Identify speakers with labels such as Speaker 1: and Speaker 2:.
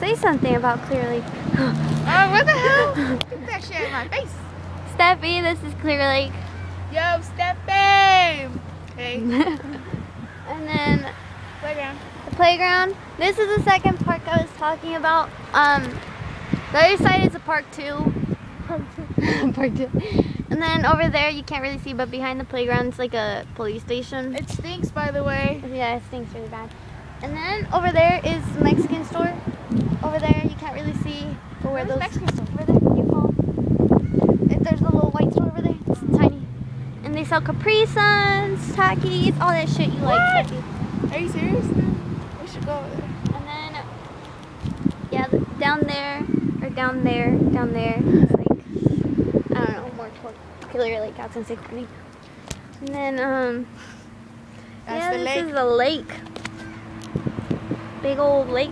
Speaker 1: Say something about Clearly. Lake.
Speaker 2: Oh, what the hell? Get that shit in my face.
Speaker 1: Steffi, this is Clear Lake.
Speaker 2: Yo, Steffi! Hey,
Speaker 1: And then
Speaker 2: playground.
Speaker 1: the playground. This is the second park I was talking about. Um, the other side is a park too. park two. park two. And then over there, you can't really see, but behind the playground, it's like a police station.
Speaker 2: It stinks, by the way.
Speaker 1: Yeah, it stinks really bad. And then over there is the Mexican store. Over there, you can't really see, but where
Speaker 2: Where's
Speaker 1: those
Speaker 2: Mexican store?
Speaker 1: where the you call. If there's a little white store over there, it's tiny. And they sell Capri Suns, Takis, all that shit you like.
Speaker 2: What?
Speaker 1: Steffi.
Speaker 2: Are you serious? We should go over there.
Speaker 1: And then, yeah, down there, or down there, down there, it's like, I don't know, more toward Clear Lake, I was gonna say Courtney. And then, um,
Speaker 2: That's
Speaker 1: yeah,
Speaker 2: the
Speaker 1: this
Speaker 2: lake.
Speaker 1: is a lake. Big old lake.